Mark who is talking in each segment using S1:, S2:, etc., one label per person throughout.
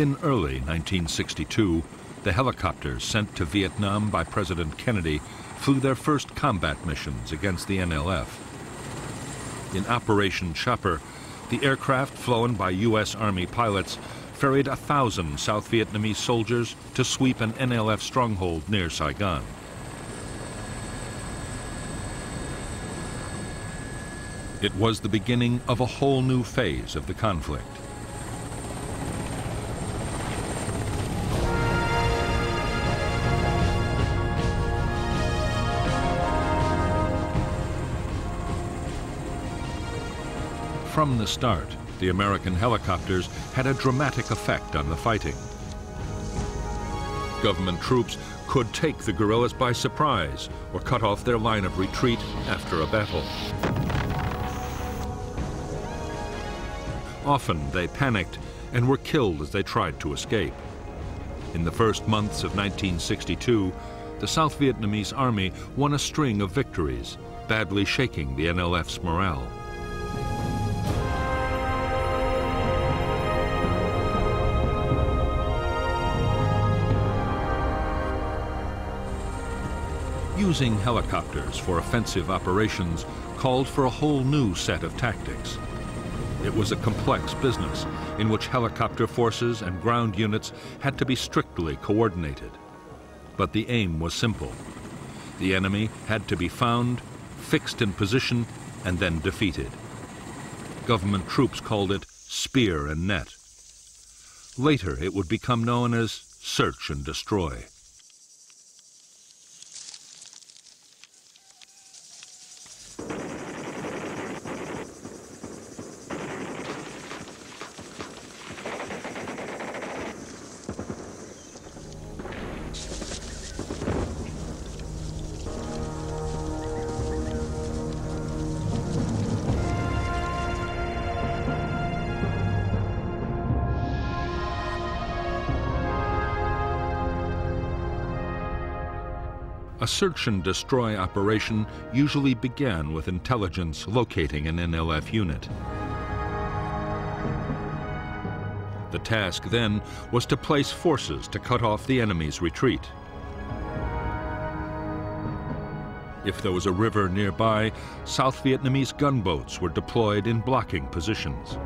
S1: In early 1962, the helicopters sent to Vietnam by President Kennedy flew their first combat missions against the NLF. In Operation Chopper, the aircraft flown by U.S. Army pilots ferried a thousand South Vietnamese soldiers to sweep an NLF stronghold near Saigon. It was the beginning of a whole new phase of the conflict. From the start, the American helicopters had a dramatic effect on the fighting. Government troops could take the guerrillas by surprise or cut off their line of retreat after a battle. Often they panicked and were killed as they tried to escape. In the first months of 1962, the South Vietnamese army won a string of victories, badly shaking the NLF's morale. Using helicopters for offensive operations called for a whole new set of tactics. It was a complex business in which helicopter forces and ground units had to be strictly coordinated. But the aim was simple. The enemy had to be found, fixed in position, and then defeated. Government troops called it spear and net. Later, it would become known as search and destroy. Search and destroy operation usually began with intelligence locating an NLF unit. The task then was to place forces to cut off the enemy's retreat. If there was a river nearby, South Vietnamese gunboats were deployed in blocking positions.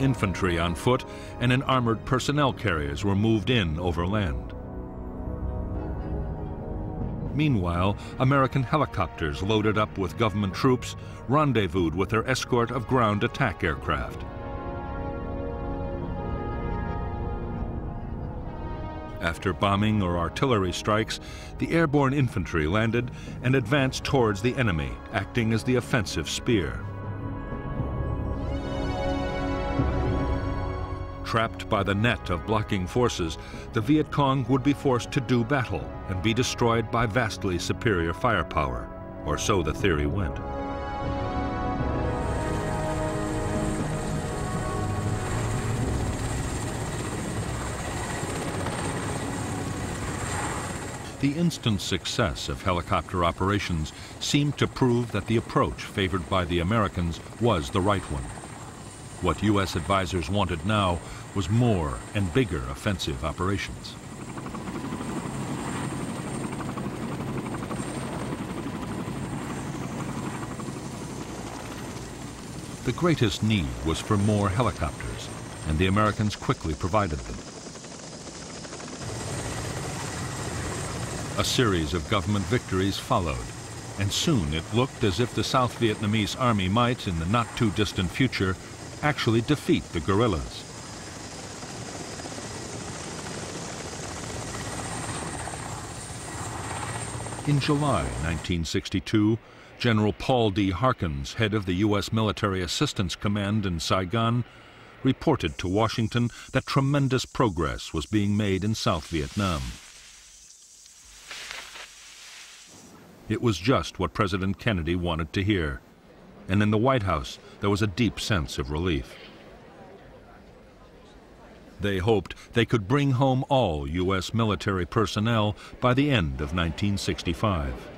S1: Infantry on foot and in armored personnel carriers were moved in overland. Meanwhile, American helicopters loaded up with government troops rendezvoused with their escort of ground attack aircraft. After bombing or artillery strikes, the airborne infantry landed and advanced towards the enemy, acting as the offensive spear. Trapped by the net of blocking forces, the Viet Cong would be forced to do battle and be destroyed by vastly superior firepower, or so the theory went. The instant success of helicopter operations seemed to prove that the approach favored by the Americans was the right one. What U.S. advisers wanted now was more and bigger offensive operations. The greatest need was for more helicopters, and the Americans quickly provided them. A series of government victories followed, and soon it looked as if the South Vietnamese army might, in the not-too-distant future, actually defeat the guerrillas. In July 1962, General Paul D. Harkins, head of the U.S. Military Assistance Command in Saigon, reported to Washington that tremendous progress was being made in South Vietnam. It was just what President Kennedy wanted to hear. And in the White House, there was a deep sense of relief. They hoped they could bring home all U.S. military personnel by the end of 1965.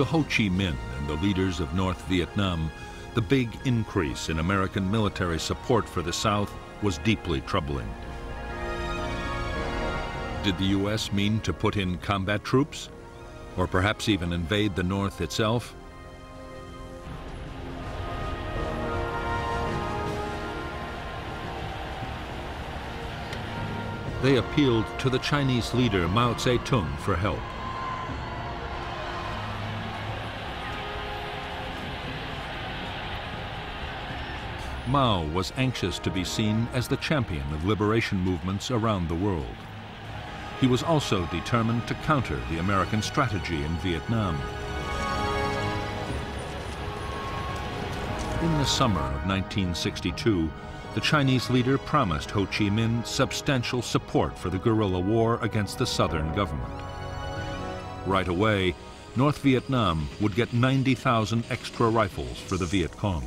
S1: To Ho Chi Minh and the leaders of North Vietnam, the big increase in American military support for the South was deeply troubling. Did the U.S. mean to put in combat troops? Or perhaps even invade the North itself? They appealed to the Chinese leader Mao Zedong for help. Mao was anxious to be seen as the champion of liberation movements around the world. He was also determined to counter the American strategy in Vietnam. In the summer of 1962, the Chinese leader promised Ho Chi Minh substantial support for the guerrilla war against the southern government. Right away, North Vietnam would get 90,000 extra rifles for the Viet Cong.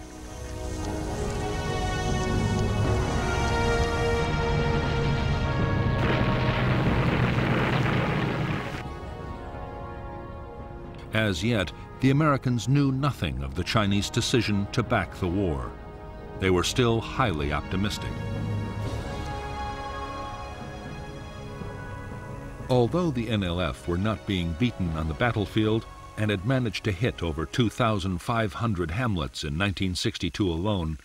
S1: As yet, the Americans knew nothing of the Chinese decision to back the war. They were still highly optimistic. Although the NLF were not being beaten on the battlefield and had managed to hit over 2,500 hamlets in 1962 alone,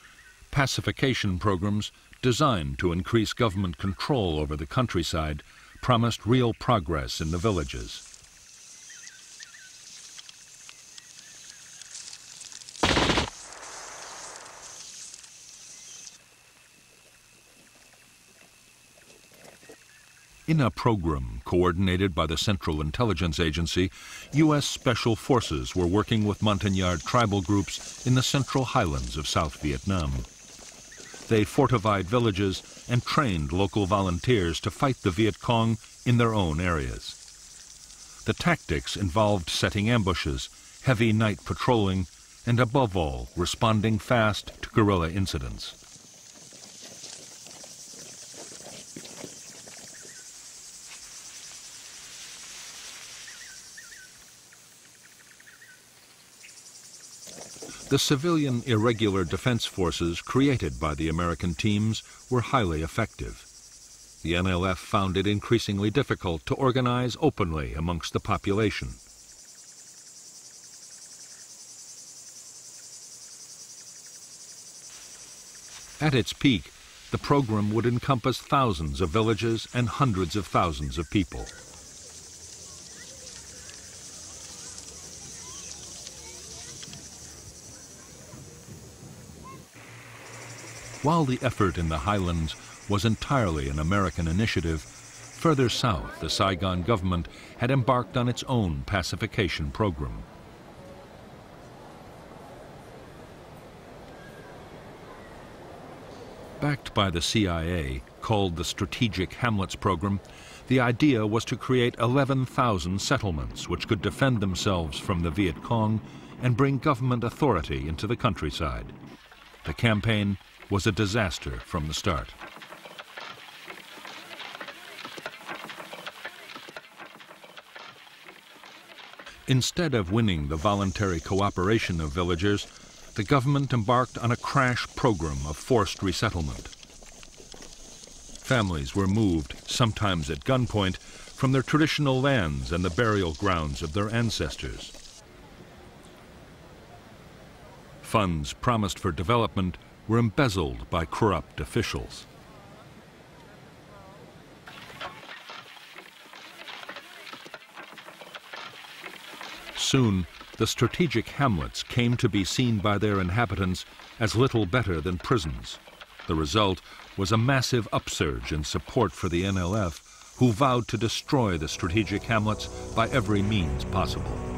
S1: pacification programs designed to increase government control over the countryside promised real progress in the villages. In a program coordinated by the Central Intelligence Agency, U.S. Special Forces were working with Montagnard tribal groups in the central highlands of South Vietnam. They fortified villages and trained local volunteers to fight the Viet Cong in their own areas. The tactics involved setting ambushes, heavy night patrolling, and above all, responding fast to guerrilla incidents. The civilian irregular defense forces created by the American teams were highly effective. The NLF found it increasingly difficult to organize openly amongst the population. At its peak, the program would encompass thousands of villages and hundreds of thousands of people. While the effort in the highlands was entirely an American initiative, further south the Saigon government had embarked on its own pacification program. Backed by the CIA, called the Strategic Hamlets Program, the idea was to create 11,000 settlements which could defend themselves from the Viet Cong and bring government authority into the countryside. The campaign was a disaster from the start. Instead of winning the voluntary cooperation of villagers, the government embarked on a crash program of forced resettlement. Families were moved, sometimes at gunpoint, from their traditional lands and the burial grounds of their ancestors. Funds promised for development were embezzled by corrupt officials. Soon, the strategic hamlets came to be seen by their inhabitants as little better than prisons. The result was a massive upsurge in support for the NLF, who vowed to destroy the strategic hamlets by every means possible.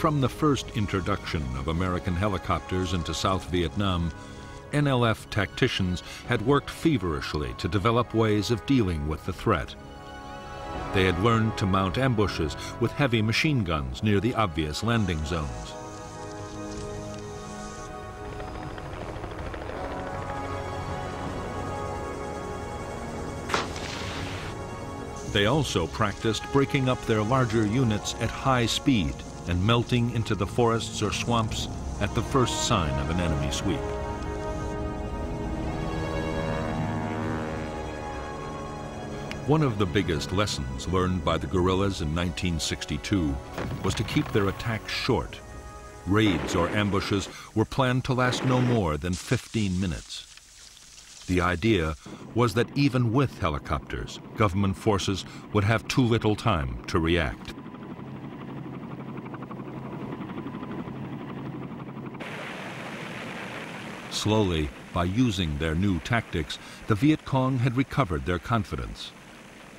S1: From the first introduction of American helicopters into South Vietnam, NLF tacticians had worked feverishly to develop ways of dealing with the threat. They had learned to mount ambushes with heavy machine guns near the obvious landing zones. They also practiced breaking up their larger units at high speed and melting into the forests or swamps at the first sign of an enemy sweep. One of the biggest lessons learned by the guerrillas in 1962 was to keep their attacks short. Raids or ambushes were planned to last no more than 15 minutes. The idea was that even with helicopters, government forces would have too little time to react. Slowly, by using their new tactics, the Viet Cong had recovered their confidence.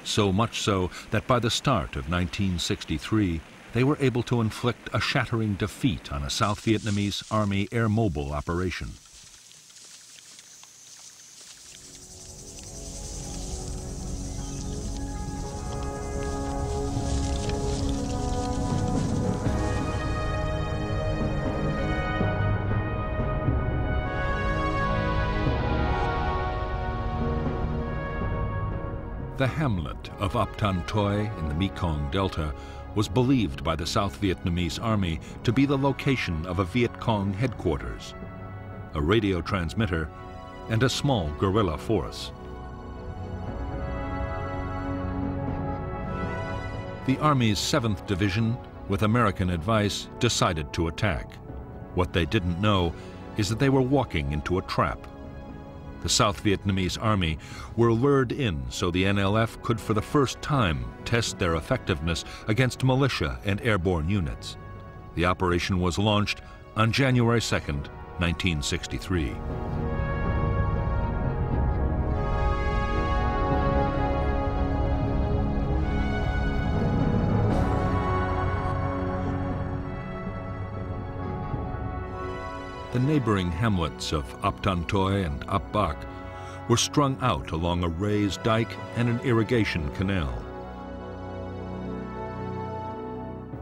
S1: So much so that by the start of 1963, they were able to inflict a shattering defeat on a South Vietnamese Army air mobile operation. The hamlet of Ap Tan Thoi in the Mekong Delta was believed by the South Vietnamese army to be the location of a Viet Cong headquarters, a radio transmitter, and a small guerrilla force. The Army's 7th Division, with American advice, decided to attack. What they didn't know is that they were walking into a trap the South Vietnamese army were lured in so the NLF could for the first time test their effectiveness against militia and airborne units. The operation was launched on January 2, 1963. The neighboring hamlets of Ap Tan Thoi and Ap Bac were strung out along a raised dike and an irrigation canal.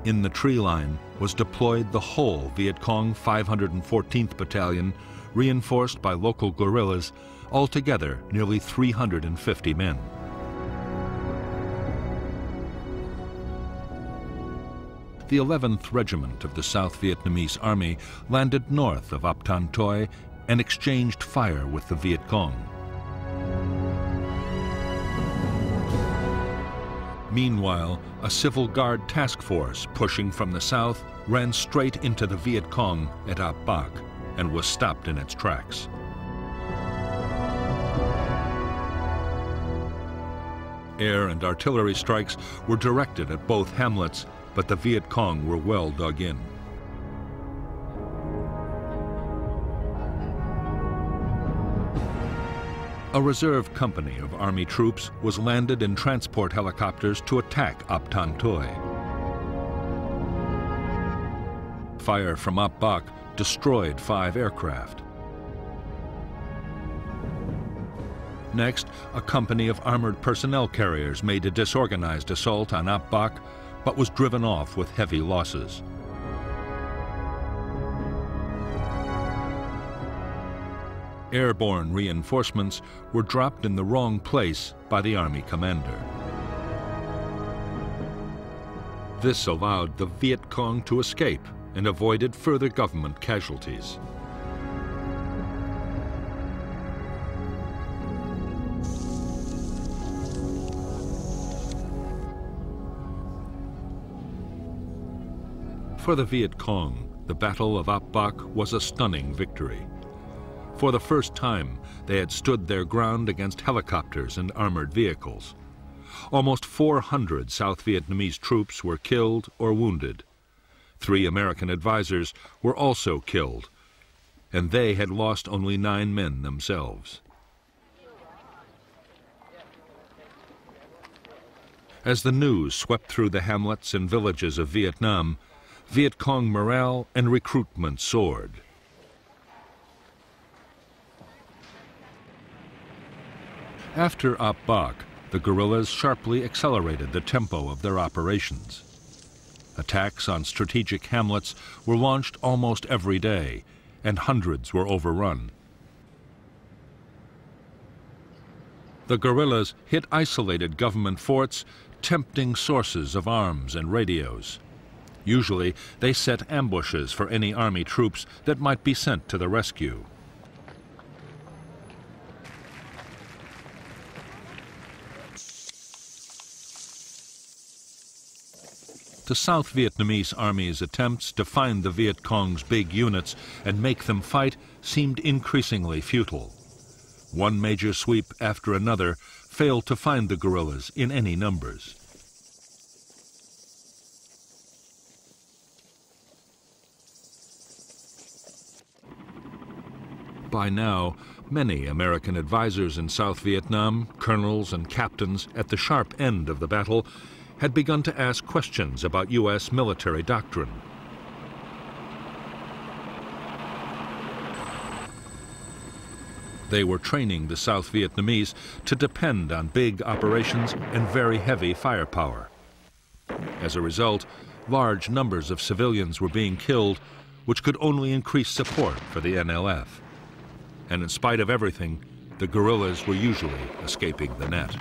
S1: In the tree line was deployed the whole Viet Cong 514th Battalion, reinforced by local guerrillas, altogether nearly 350 men. The 11th Regiment of the South Vietnamese Army landed north of Ap Tan Thoi and exchanged fire with the Viet Cong. Meanwhile, a Civil Guard task force pushing from the south ran straight into the Viet Cong at Ap Bac and was stopped in its tracks. Air and artillery strikes were directed at both hamlets but the Viet Cong were well dug in. A reserve company of Army troops was landed in transport helicopters to attack Ap Tan Thoi. Fire from Ap Bac destroyed five aircraft. Next, a company of armored personnel carriers made a disorganized assault on Ap Bac but was driven off with heavy losses. Airborne reinforcements were dropped in the wrong place by the Army commander. This allowed the Viet Cong to escape and avoided further government casualties. For the Viet Cong, the Battle of Ap Bac was a stunning victory. For the first time, they had stood their ground against helicopters and armored vehicles. Almost 400 South Vietnamese troops were killed or wounded. Three American advisors were also killed, and they had lost only nine men themselves. As the news swept through the hamlets and villages of Vietnam, Viet Cong morale and recruitment soared. After Ap Bac, the guerrillas sharply accelerated the tempo of their operations. Attacks on strategic hamlets were launched almost every day, and hundreds were overrun. The guerrillas hit isolated government forts, tempting sources of arms and radios. Usually, they set ambushes for any army troops that might be sent to the rescue. The South Vietnamese Army's attempts to find the Viet Cong's big units and make them fight seemed increasingly futile. One major sweep after another failed to find the guerrillas in any numbers. By now, many American advisers in South Vietnam, colonels and captains at the sharp end of the battle, had begun to ask questions about U.S. military doctrine. They were training the South Vietnamese to depend on big operations and very heavy firepower. As a result, large numbers of civilians were being killed, which could only increase support for the NLF. And in spite of everything, the guerrillas were usually escaping the net.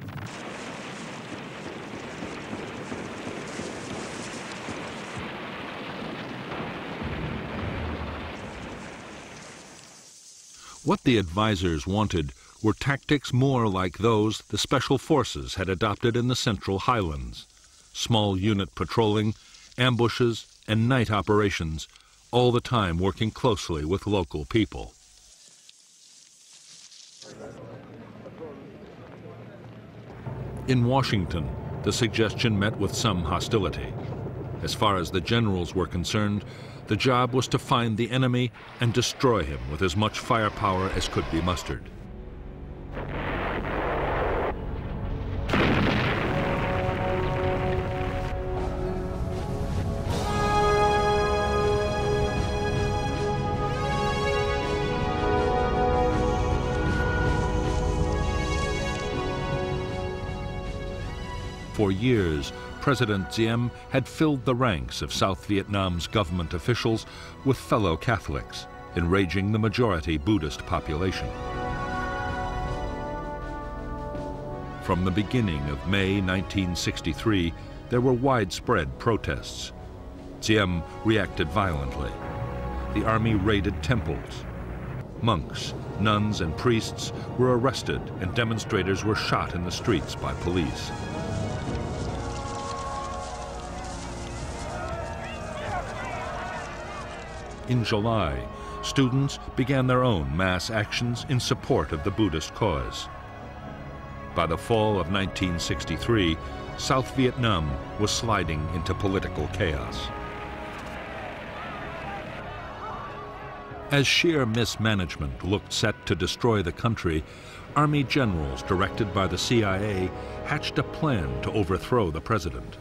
S1: What the advisers wanted were tactics more like those the Special Forces had adopted in the Central Highlands. Small unit patrolling, ambushes, and night operations, all the time working closely with local people. In Washington, the suggestion met with some hostility. As far as the generals were concerned, the job was to find the enemy and destroy him with as much firepower as could be mustered. For years, President Diem had filled the ranks of South Vietnam's government officials with fellow Catholics, enraging the majority Buddhist population. From the beginning of May 1963, there were widespread protests. Diem reacted violently. The army raided temples. Monks, nuns, and priests were arrested and demonstrators were shot in the streets by police. In July, students began their own mass actions in support of the Buddhist cause. By the fall of 1963, South Vietnam was sliding into political chaos. As sheer mismanagement looked set to destroy the country, Army generals directed by the CIA hatched a plan to overthrow the president.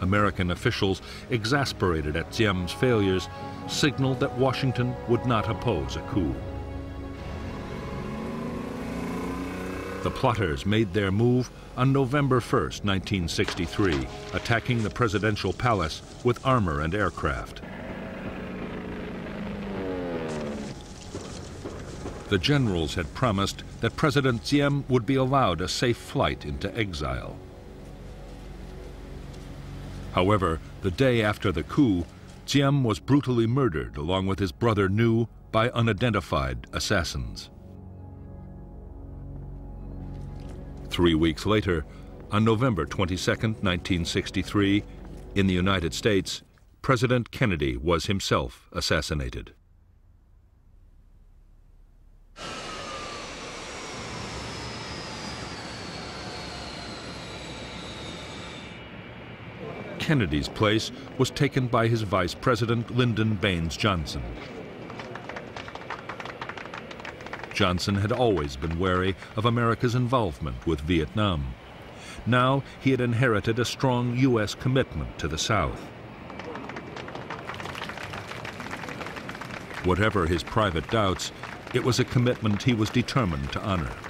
S1: American officials, exasperated at Diem's failures, signaled that Washington would not oppose a coup. The plotters made their move on November 1, 1963, attacking the presidential palace with armor and aircraft. The generals had promised that President Diem would be allowed a safe flight into exile. However, the day after the coup, Diem was brutally murdered along with his brother Nhu by unidentified assassins. Three weeks later, on November 22, 1963, in the United States, President Kennedy was himself assassinated. Kennedy's place was taken by his vice president, Lyndon Baines Johnson. Johnson had always been wary of America's involvement with Vietnam. Now he had inherited a strong U.S. commitment to the South. Whatever his private doubts, it was a commitment he was determined to honor.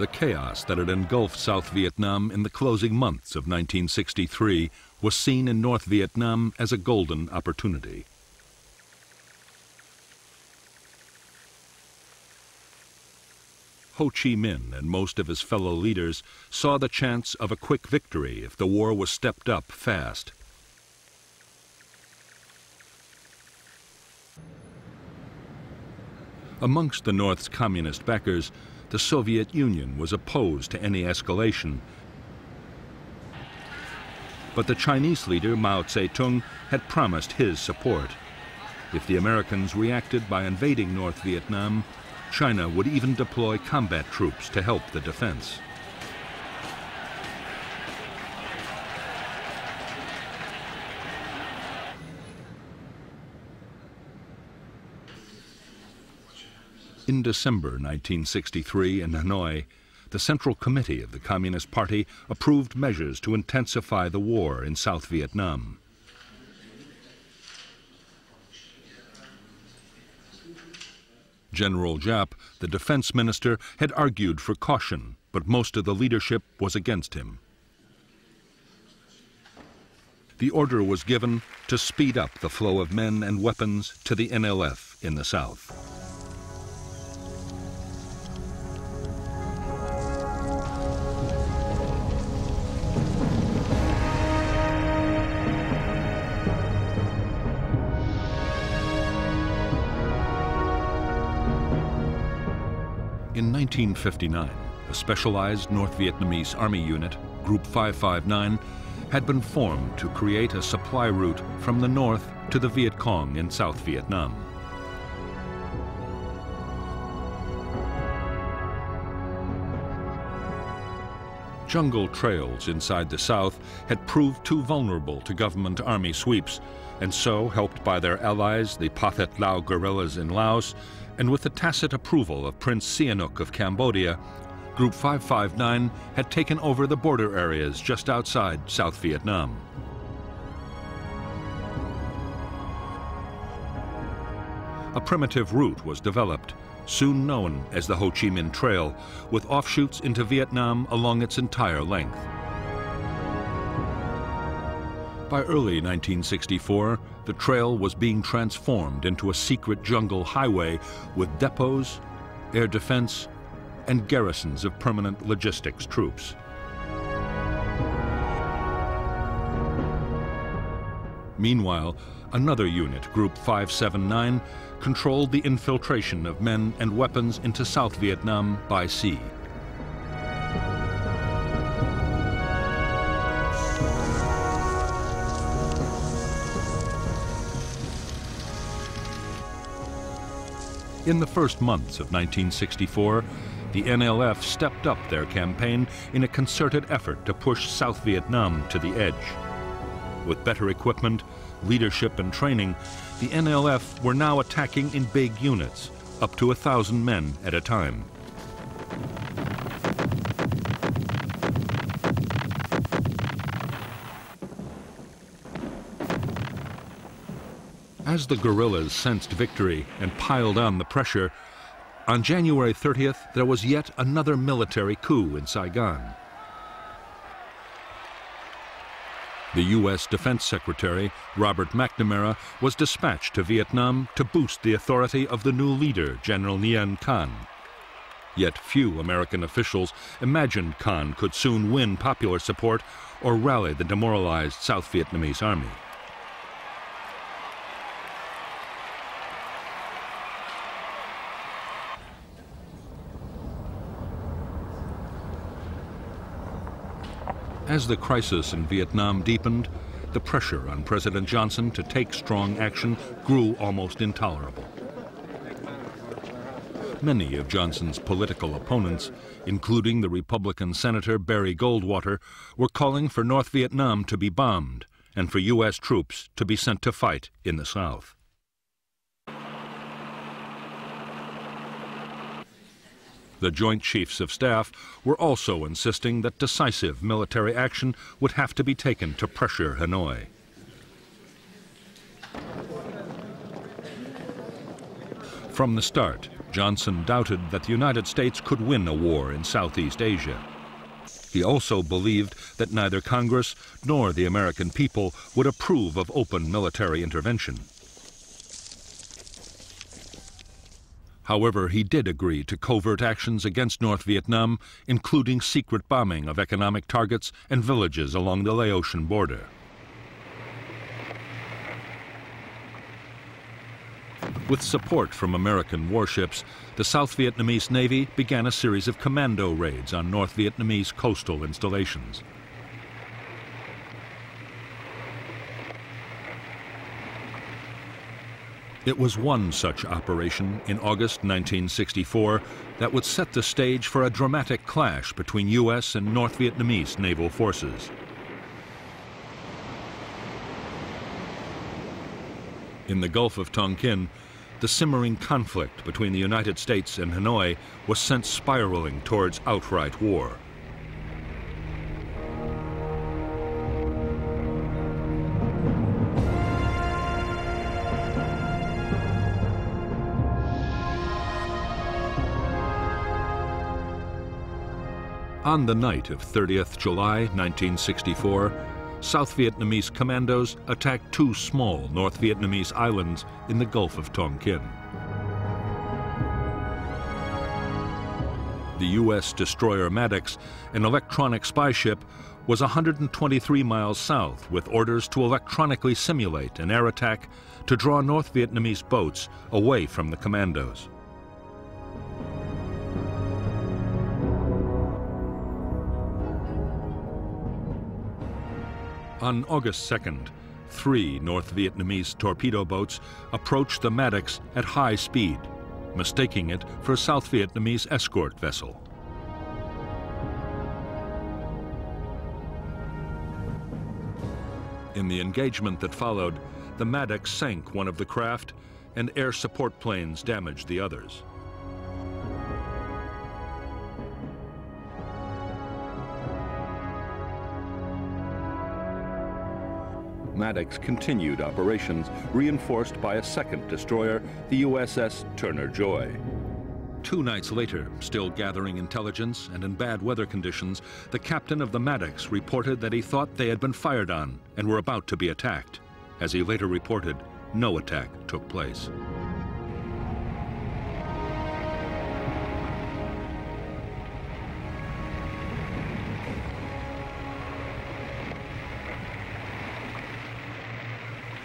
S1: The chaos that had engulfed South Vietnam in the closing months of 1963 was seen in North Vietnam as a golden opportunity. Ho Chi Minh and most of his fellow leaders saw the chance of a quick victory if the war was stepped up fast. Amongst the North's communist backers, the Soviet Union was opposed to any escalation. But the Chinese leader Mao Zedong had promised his support. If the Americans reacted by invading North Vietnam, China would even deploy combat troops to help the defense. In December 1963 in Hanoi, the Central Committee of the Communist Party approved measures to intensify the war in South Vietnam. General Giap, the defense minister, had argued for caution, but most of the leadership was against him. The order was given to speed up the flow of men and weapons to the NLF in the south. 1959, a specialized North Vietnamese Army unit, Group 559, had been formed to create a supply route from the north to the Viet Cong in South Vietnam. Jungle trails inside the south had proved too vulnerable to government army sweeps, and so, helped by their allies, the Pathet Lao guerrillas in Laos, and with the tacit approval of Prince Sihanouk of Cambodia, Group 559 had taken over the border areas just outside South Vietnam. A primitive route was developed, soon known as the Ho Chi Minh Trail, with offshoots into Vietnam along its entire length. By early 1964, the trail was being transformed into a secret jungle highway with depots, air defense, and garrisons of permanent logistics troops. Meanwhile, another unit, Group 579, controlled the infiltration of men and weapons into South Vietnam by sea. In the first months of 1964, the NLF stepped up their campaign in a concerted effort to push South Vietnam to the edge. With better equipment, leadership, and training, the NLF were now attacking in big units, up to a thousand men at a time. As the guerrillas sensed victory and piled on the pressure, on January 30th there was yet another military coup in Saigon. The U.S. Defense Secretary, Robert McNamara, was dispatched to Vietnam to boost the authority of the new leader, General Nguyen Khanh. Yet few American officials imagined Khanh could soon win popular support or rally the demoralized South Vietnamese army. As the crisis in Vietnam deepened, the pressure on President Johnson to take strong action grew almost intolerable. Many of Johnson's political opponents, including the Republican Senator Barry Goldwater, were calling for North Vietnam to be bombed and for U.S. troops to be sent to fight in the South. The Joint Chiefs of Staff were also insisting that decisive military action would have to be taken to pressure Hanoi. From the start, Johnson doubted that the United States could win a war in Southeast Asia. He also believed that neither Congress nor the American people would approve of open military intervention. However, he did agree to covert actions against North Vietnam, including secret bombing of economic targets and villages along the Laotian border. With support from American warships, the South Vietnamese Navy began a series of commando raids on North Vietnamese coastal installations. It was one such operation in August 1964 that would set the stage for a dramatic clash between U.S. and North Vietnamese naval forces. In the Gulf of Tonkin, the simmering conflict between the United States and Hanoi was sent spiraling towards outright war. On the night of 30th July 1964, South Vietnamese commandos attacked two small North Vietnamese islands in the Gulf of Tonkin. The U.S. destroyer Maddox, an electronic spy ship, was 123 miles south with orders to electronically simulate an air attack to draw North Vietnamese boats away from the commandos. On August 2nd, three North Vietnamese torpedo boats approached the Maddox at high speed, mistaking it for a South Vietnamese escort vessel. In the engagement that followed, the Maddox sank one of the craft and air support planes damaged the others. Maddox continued operations, reinforced by a second destroyer, the USS Turner Joy. Two nights later, still gathering intelligence and in bad weather conditions, the captain of the Maddox reported that he thought they had been fired on and were about to be attacked. As he later reported, no attack took place.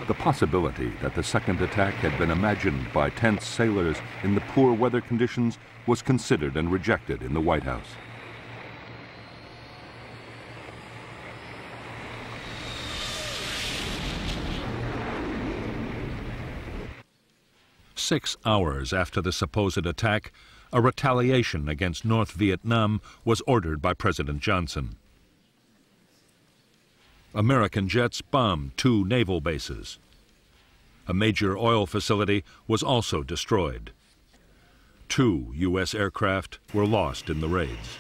S1: The possibility that the second attack had been imagined by tense sailors in the poor weather conditions was considered and rejected in the White House. Six hours after the supposed attack, a retaliation against North Vietnam was ordered by President Johnson. American jets bombed two naval bases. A major oil facility was also destroyed. Two U.S. aircraft were lost in the raids.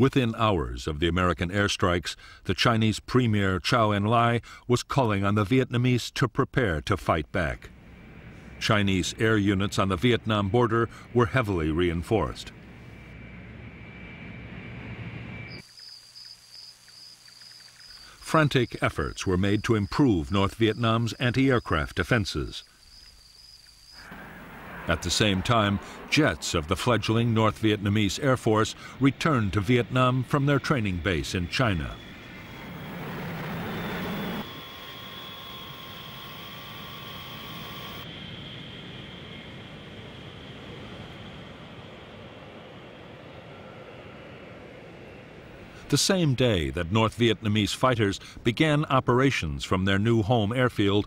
S1: Within hours of the American airstrikes, the Chinese Premier Chou En-lai was calling on the Vietnamese to prepare to fight back. Chinese air units on the Vietnam border were heavily reinforced. Frantic efforts were made to improve North Vietnam's anti-aircraft defenses. At the same time, jets of the fledgling North Vietnamese Air Force returned to Vietnam from their training base in China. The same day that North Vietnamese fighters began operations from their new home airfield,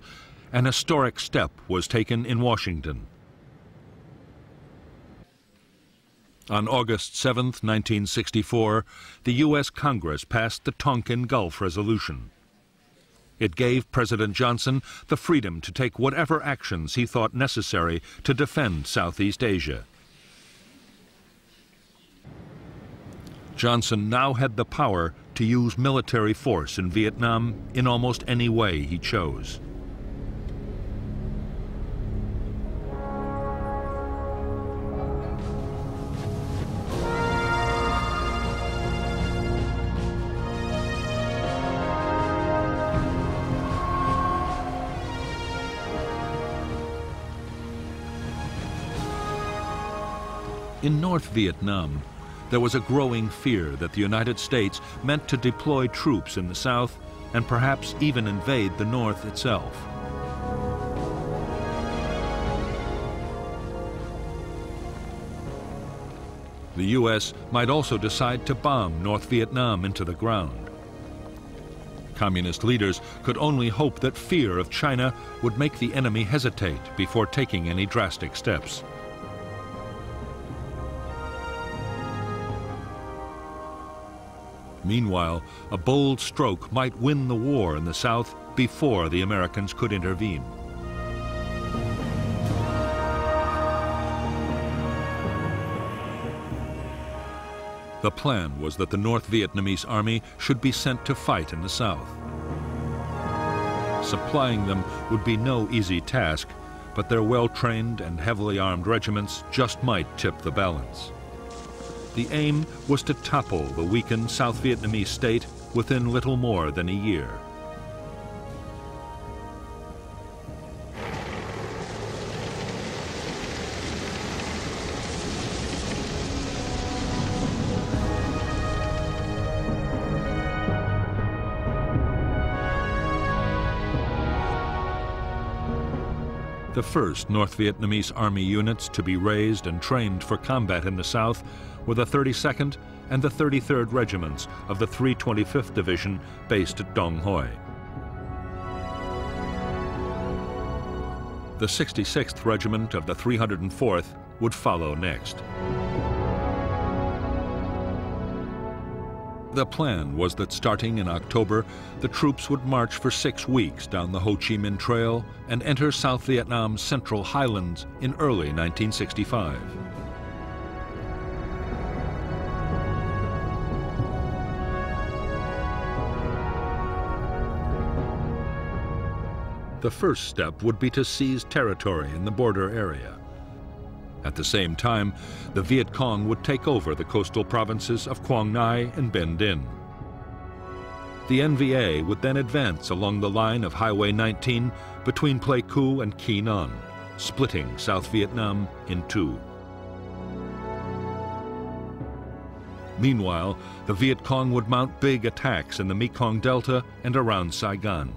S1: an historic step was taken in Washington. On August 7, 1964, the U.S. Congress passed the Tonkin Gulf Resolution. It gave President Johnson the freedom to take whatever actions he thought necessary to defend Southeast Asia. Johnson now had the power to use military force in Vietnam in almost any way he chose. In North Vietnam, there was a growing fear that the United States meant to deploy troops in the south and perhaps even invade the north itself. The U.S. might also decide to bomb North Vietnam into the ground. Communist leaders could only hope that fear of China would make the enemy hesitate before taking any drastic steps. Meanwhile, a bold stroke might win the war in the South before the Americans could intervene. The plan was that the North Vietnamese army should be sent to fight in the South. Supplying them would be no easy task, but their well-trained and heavily armed regiments just might tip the balance. The aim was to topple the weakened South Vietnamese state within little more than a year. The first North Vietnamese Army units to be raised and trained for combat in the South were the 32nd and the 33rd Regiments of the 325th Division based at Dong Hoi. The 66th Regiment of the 304th would follow next. The plan was that starting in October, the troops would march for six weeks down the Ho Chi Minh Trail and enter South Vietnam's central highlands in early 1965. The first step would be to seize territory in the border area. At the same time, the Viet Cong would take over the coastal provinces of Quang Ngai and Binh Dinh. The NVA would then advance along the line of Highway 19 between Pleiku and Quy Nhon, splitting South Vietnam in two. Meanwhile, the Viet Cong would mount big attacks in the Mekong Delta and around Saigon.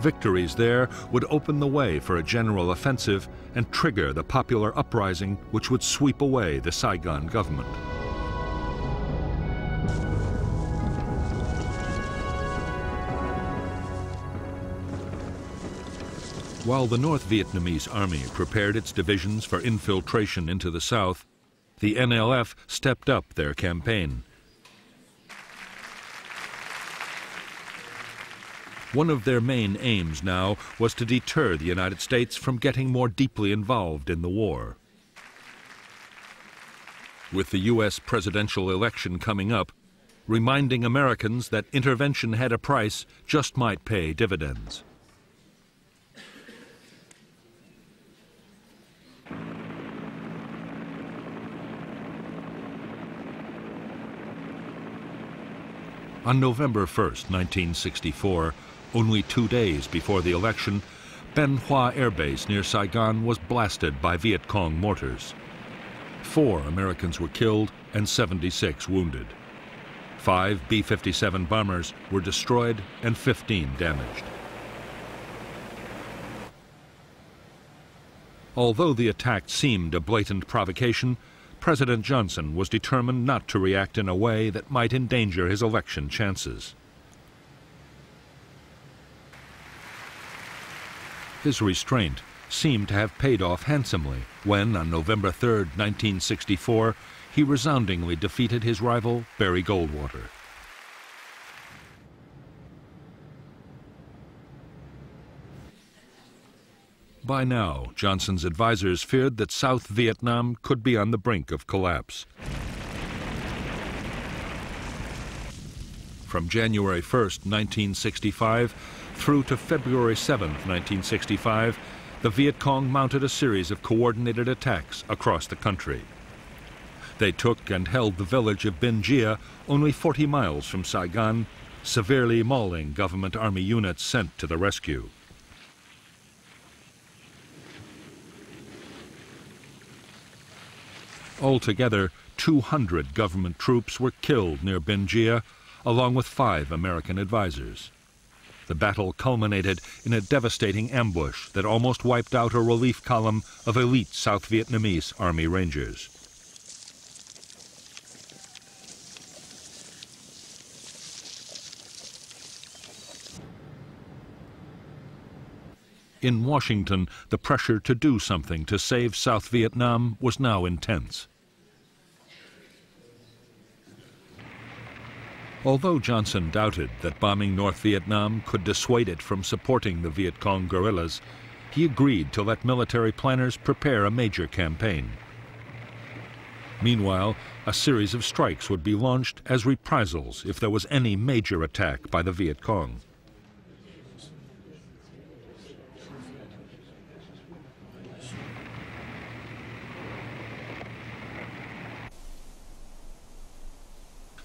S1: Victories there would open the way for a general offensive and trigger the popular uprising which would sweep away the Saigon government. While the North Vietnamese army prepared its divisions for infiltration into the south, the NLF stepped up their campaign. One of their main aims now was to deter the United States from getting more deeply involved in the war. With the U.S. presidential election coming up, reminding Americans that intervention had a price just might pay dividends. On November 1, 1964, only two days before the election, Bien Hoa Air Base near Saigon was blasted by Viet Cong mortars. Four Americans were killed and 76 wounded. Five B-57 bombers were destroyed and 15 damaged. Although the attack seemed a blatant provocation, President Johnson was determined not to react in a way that might endanger his election chances. His restraint seemed to have paid off handsomely when, on November 3, 1964, he resoundingly defeated his rival, Barry Goldwater. By now, Johnson's advisers feared that South Vietnam could be on the brink of collapse. From January 1, 1965, through to February 7, 1965, the Viet Cong mounted a series of coordinated attacks across the country. They took and held the village of Binh Gia, only 40 miles from Saigon, severely mauling government army units sent to the rescue. Altogether, 200 government troops were killed near Binh Gia, along with five American advisers. The battle culminated in a devastating ambush that almost wiped out a relief column of elite South Vietnamese Army Rangers. In Washington, the pressure to do something to save South Vietnam was now intense. Although Johnson doubted that bombing North Vietnam could dissuade it from supporting the Viet Cong guerrillas, he agreed to let military planners prepare a major campaign. Meanwhile, a series of strikes would be launched as reprisals if there was any major attack by the Viet Cong.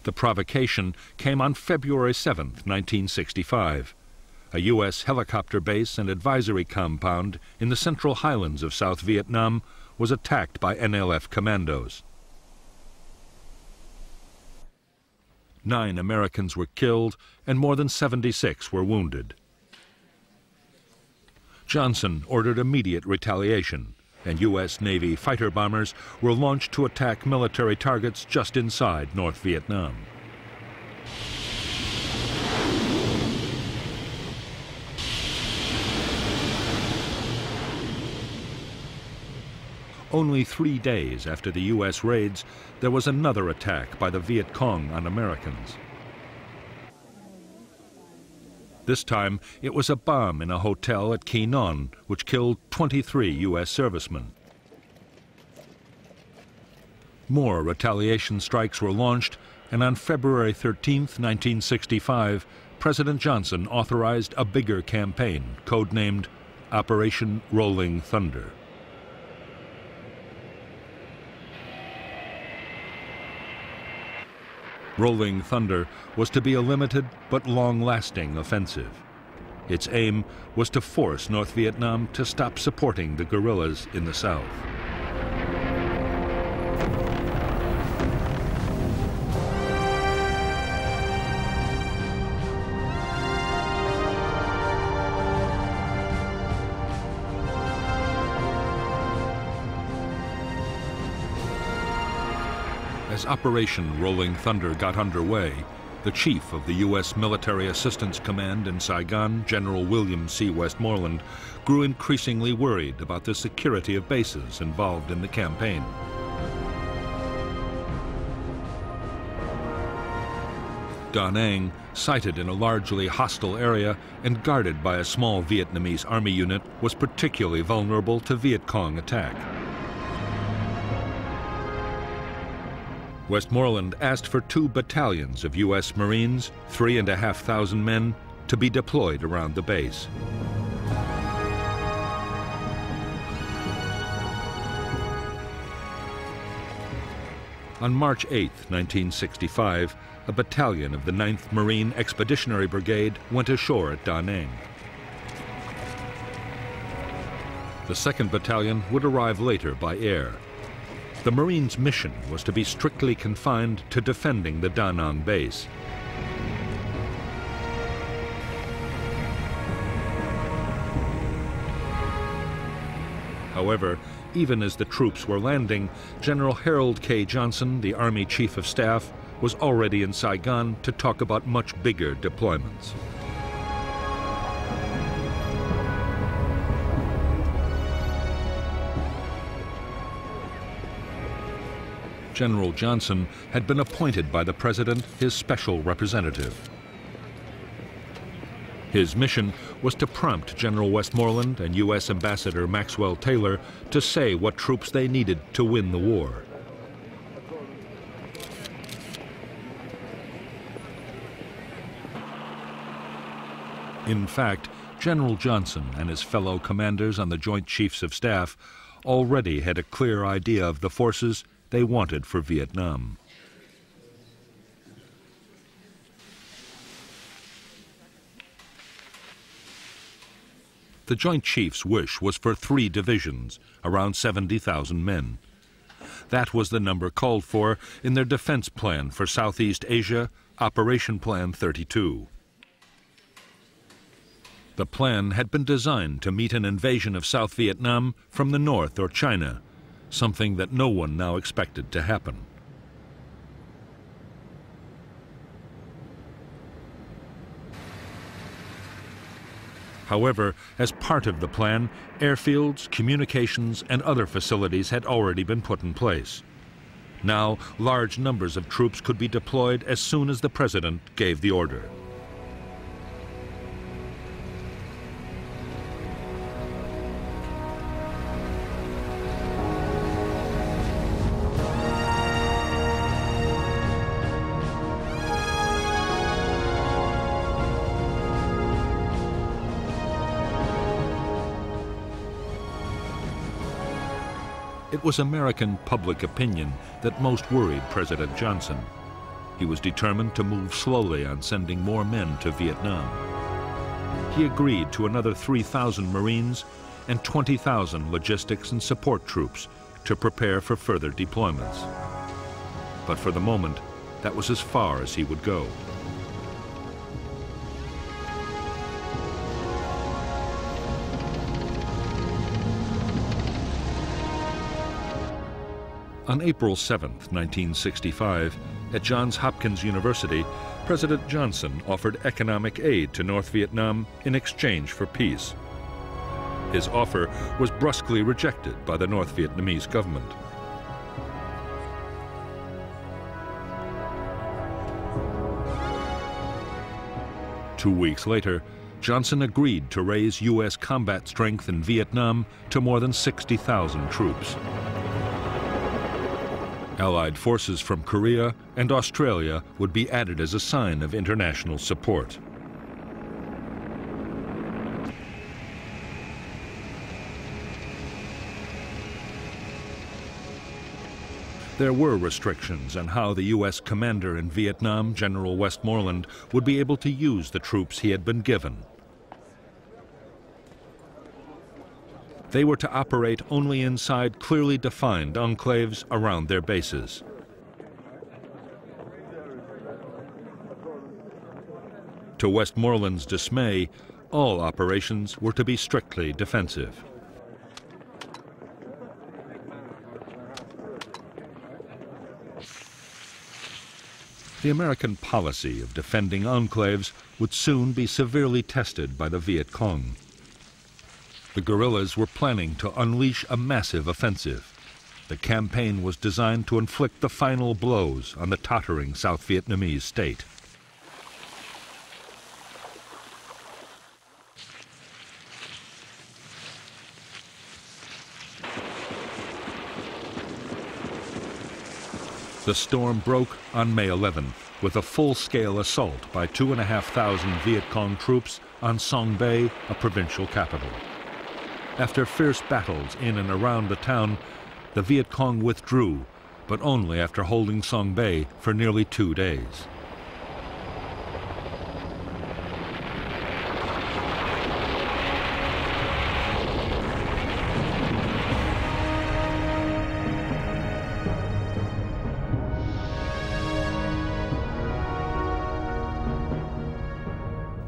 S1: The provocation came on February 7, 1965. A U.S. helicopter base and advisory compound in the central highlands of South Vietnam was attacked by NLF commandos. Nine Americans were killed and more than 76 were wounded. Johnson ordered immediate retaliation and U.S. Navy fighter bombers were launched to attack military targets just inside North Vietnam. Only three days after the U.S. raids, there was another attack by the Viet Cong on Americans. This time, it was a bomb in a hotel at Non, which killed 23 U.S. servicemen. More retaliation strikes were launched, and on February 13, 1965, President Johnson authorized a bigger campaign, codenamed Operation Rolling Thunder. Rolling Thunder was to be a limited but long-lasting offensive. Its aim was to force North Vietnam to stop supporting the guerrillas in the south. As Operation Rolling Thunder got underway, the chief of the U.S. Military Assistance Command in Saigon, General William C. Westmoreland, grew increasingly worried about the security of bases involved in the campaign. Da Nang, sited in a largely hostile area and guarded by a small Vietnamese army unit, was particularly vulnerable to Viet Cong attack. Westmoreland asked for two battalions of U.S. Marines, three and a half thousand men, to be deployed around the base. On March 8, 1965, a battalion of the 9th Marine Expeditionary Brigade went ashore at Da Nang. The 2nd Battalion would arrive later by air. The Marines' mission was to be strictly confined to defending the Da Nang base. However, even as the troops were landing, General Harold K. Johnson, the Army Chief of Staff, was already in Saigon to talk about much bigger deployments. General Johnson had been appointed by the president his special representative. His mission was to prompt General Westmoreland and U.S. Ambassador Maxwell Taylor to say what troops they needed to win the war. In fact, General Johnson and his fellow commanders on the Joint Chiefs of Staff already had a clear idea of the forces they wanted for Vietnam. The Joint Chiefs' wish was for three divisions, around 70,000 men. That was the number called for in their defense plan for Southeast Asia, Operation Plan 32. The plan had been designed to meet an invasion of South Vietnam from the north or China, something that no one now expected to happen. However, as part of the plan, airfields, communications, and other facilities had already been put in place. Now, large numbers of troops could be deployed as soon as the president gave the order. Was American public opinion that most worried President Johnson. He was determined to move slowly on sending more men to Vietnam. He agreed to another 3,000 Marines and 20,000 logistics and support troops to prepare for further deployments. But for the moment, that was as far as he would go. On April 7, 1965, at Johns Hopkins University, President Johnson offered economic aid to North Vietnam in exchange for peace. His offer was brusquely rejected by the North Vietnamese government. Two weeks later, Johnson agreed to raise U.S. combat strength in Vietnam to more than 60,000 troops. Allied forces from Korea and Australia would be added as a sign of international support. There were restrictions on how the U.S. commander in Vietnam, General Westmoreland, would be able to use the troops he had been given. They were to operate only inside clearly defined enclaves around their bases. To Westmoreland's dismay, all operations were to be strictly defensive. The American policy of defending enclaves would soon be severely tested by the Viet Cong. The guerrillas were planning to unleash a massive offensive. The campaign was designed to inflict the final blows on the tottering South Vietnamese state. The storm broke on May 11th with a full-scale assault by 2,500 Viet Cong troops on Song Be, a provincial capital. After fierce battles in and around the town, the Viet Cong withdrew, but only after holding Song Be for nearly two days.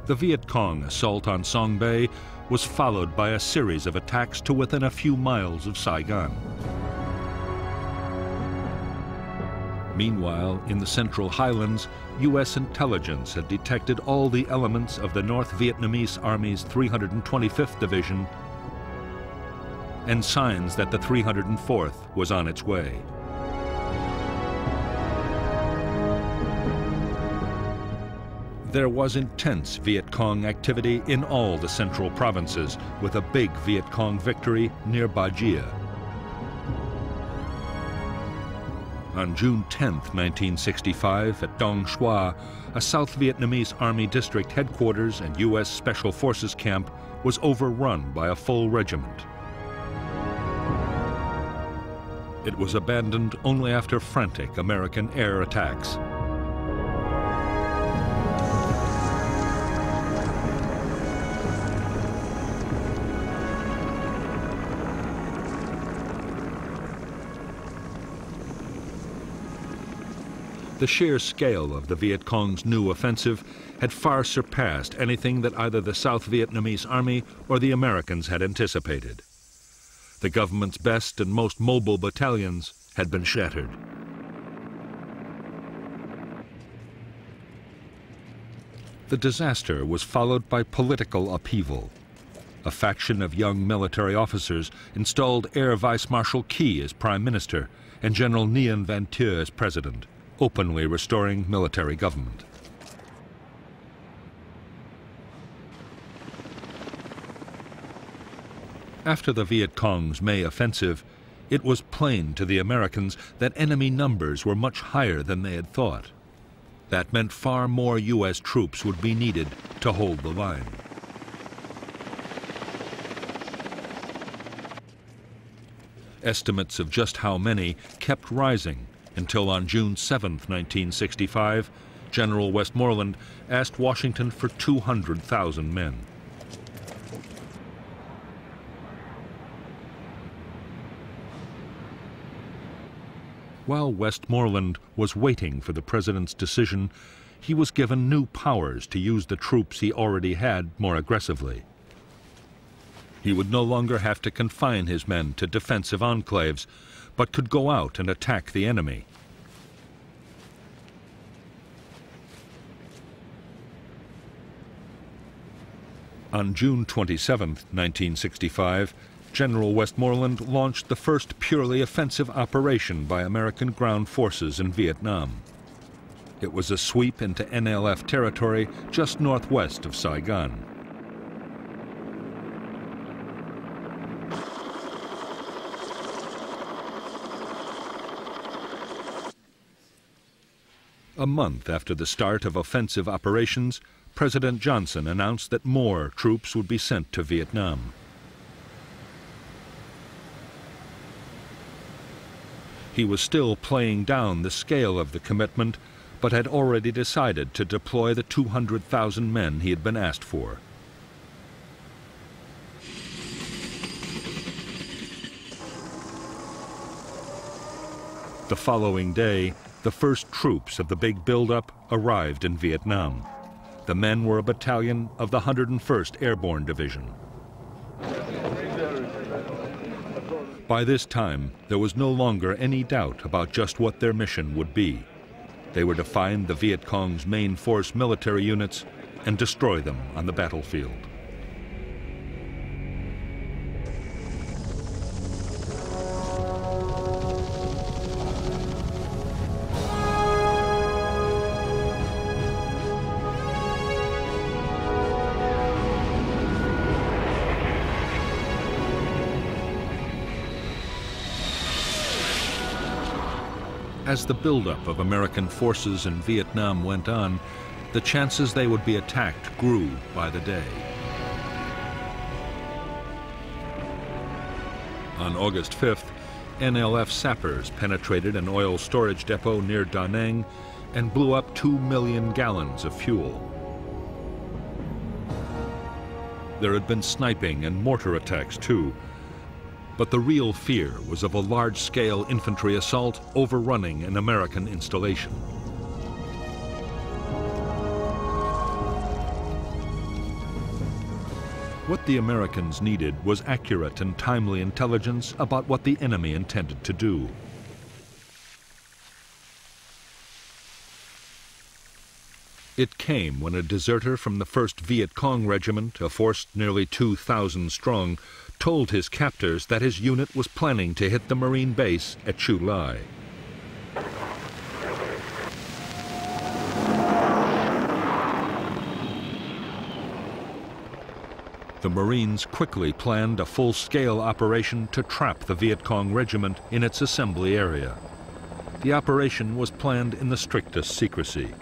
S1: The Viet Cong assault on Song Be was followed by a series of attacks to within a few miles of Saigon. Meanwhile, in the central highlands, U.S. intelligence had detected all the elements of the North Vietnamese Army's 325th Division and signs that the 304th was on its way. There was intense Viet Cong activity in all the central provinces, with a big Viet Cong victory near Ba Gia. On June 10, 1965, at Dong Xoai, a South Vietnamese Army district headquarters and U.S. Special Forces camp was overrun by a full regiment. It was abandoned only after frantic American air attacks. The sheer scale of the Viet Cong's new offensive had far surpassed anything that either the South Vietnamese army or the Americans had anticipated. The government's best and most mobile battalions had been shattered. The disaster was followed by political upheaval. A faction of young military officers installed Air Vice Marshal Ky as prime minister and General Nguyen Van Thieu as president openly restoring military government. After the Viet Cong's May offensive, it was plain to the Americans that enemy numbers were much higher than they had thought. That meant far more U.S. troops would be needed to hold the line. Estimates of just how many kept rising until on June 7, 1965, General Westmoreland asked Washington for 200,000 men. While Westmoreland was waiting for the president's decision, he was given new powers to use the troops he already had more aggressively. He would no longer have to confine his men to defensive enclaves, but could go out and attack the enemy. On June 27, 1965, General Westmoreland launched the first purely offensive operation by American ground forces in Vietnam. It was a sweep into NLF territory just northwest of Saigon. A month after the start of offensive operations, President Johnson announced that more troops would be sent to Vietnam. He was still playing down the scale of the commitment, but had already decided to deploy the 200,000 men he had been asked for. The following day, the first troops of the big buildup arrived in Vietnam. The men were a battalion of the 101st Airborne Division. By this time, there was no longer any doubt about just what their mission would be. They were to find the Viet Cong's main force military units and destroy them on the battlefield. As the buildup of American forces in Vietnam went on, the chances they would be attacked grew by the day. On August 5th, NLF sappers penetrated an oil storage depot near Da Nang and blew up two million gallons of fuel. There had been sniping and mortar attacks too, but the real fear was of a large-scale infantry assault overrunning an American installation. What the Americans needed was accurate and timely intelligence about what the enemy intended to do. It came when a deserter from the 1st Viet Cong Regiment, a force nearly 2,000 strong, told his captors that his unit was planning to hit the Marine base at Chu Lai. The Marines quickly planned a full-scale operation to trap the Viet Cong Regiment in its assembly area. The operation was planned in the strictest secrecy.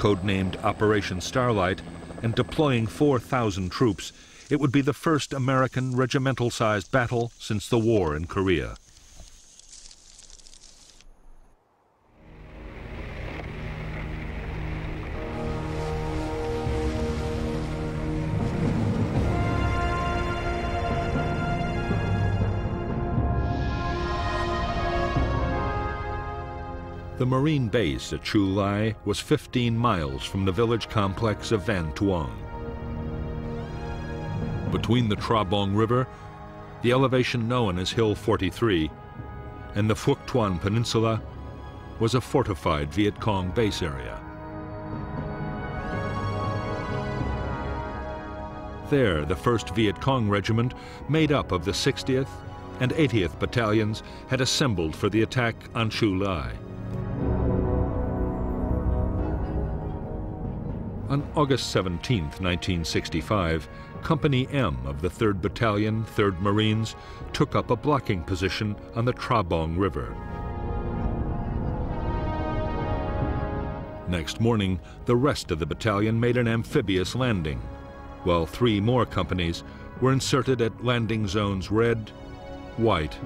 S1: Codenamed Operation Starlight and deploying 4,000 troops, it would be the first American regimental-sized battle since the war in Korea. The Marine base at Chu Lai was 15 miles from the village complex of Van Tuong. Between the Tra Bong River, the elevation known as Hill 43, and the Phuoc Thuan Peninsula was a fortified Viet Cong base area. There, the 1st Viet Cong Regiment, made up of the 60th and 80th Battalions, had assembled for the attack on Chu Lai. On August 17, 1965, Company M of the 3rd Battalion, 3rd Marines, took up a blocking position on the Tra Bong River. Next morning, the rest of the battalion made an amphibious landing, while three more companies were inserted at landing zones red, white,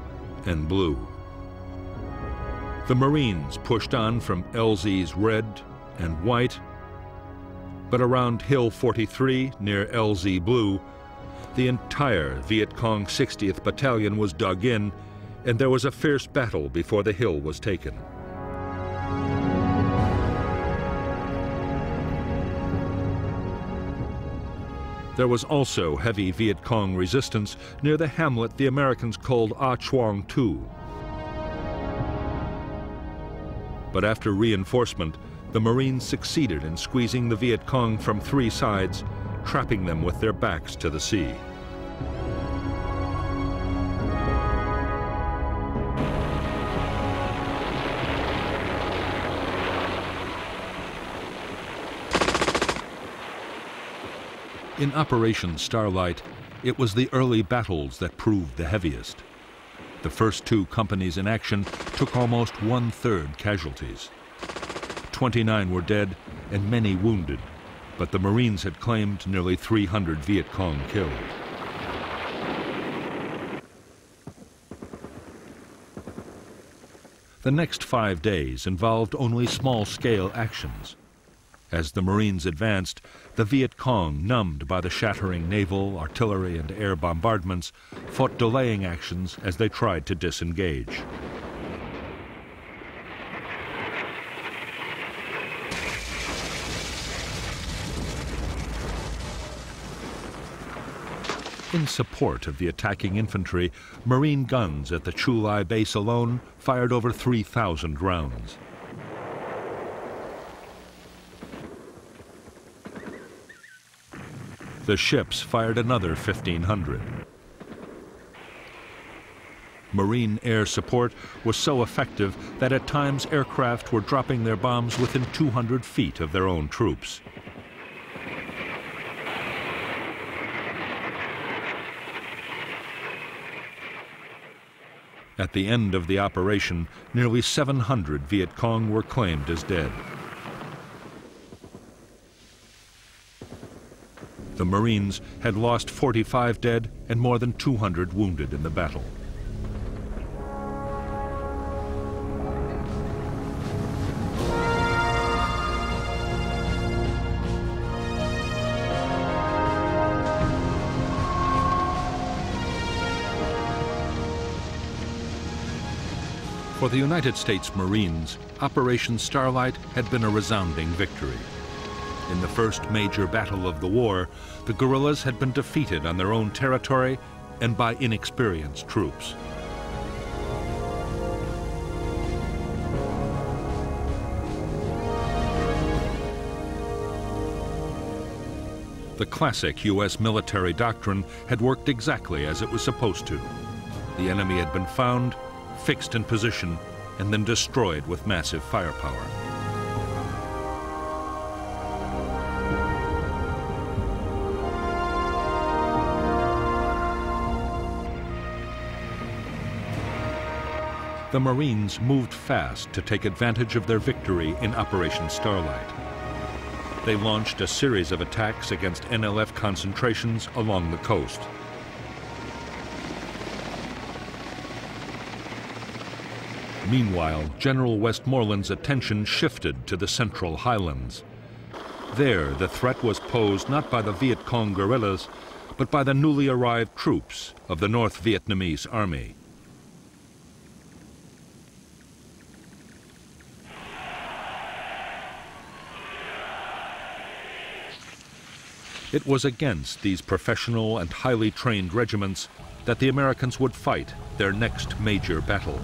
S1: and blue. The Marines pushed on from LZ's red and white but around Hill 43 near LZ Blue, the entire Viet Cong 60th Battalion was dug in, and there was a fierce battle before the hill was taken. There was also heavy Viet Cong resistance near the hamlet the Americans called Ah Chuang Tu. But after reinforcement, the Marines succeeded in squeezing the Viet Cong from three sides, trapping them with their backs to the sea. In Operation Starlight, it was the early battles that proved the heaviest. The first two companies in action took almost one-third casualties. 29 were dead and many wounded, but the Marines had claimed nearly 300 Viet Cong killed. The next five days involved only small-scale actions. As the Marines advanced, the Viet Cong, numbed by the shattering naval, artillery, and air bombardments, fought delaying actions as they tried to disengage. In support of the attacking infantry, Marine guns at the Chu Lai base alone fired over 3,000 rounds. The ships fired another 1,500. Marine air support was so effective that at times aircraft were dropping their bombs within 200 feet of their own troops. At the end of the operation, nearly 700 Viet Cong were claimed as dead. The Marines had lost 45 dead and more than 200 wounded in the battle. The United States Marines, Operation Starlight had been a resounding victory. In the first major battle of the war, the guerrillas had been defeated on their own territory and by inexperienced troops. The classic U.S. military doctrine had worked exactly as it was supposed to. The enemy had been found, fixed in position, and then destroyed with massive firepower. The Marines moved fast to take advantage of their victory in Operation Starlight. They launched a series of attacks against NLF concentrations along the coast. Meanwhile, General Westmoreland's attention shifted to the central highlands. There, the threat was posed not by the Viet Cong guerrillas, but by the newly arrived troops of the North Vietnamese Army. It was against these professional and highly trained regiments that the Americans would fight their next major battle.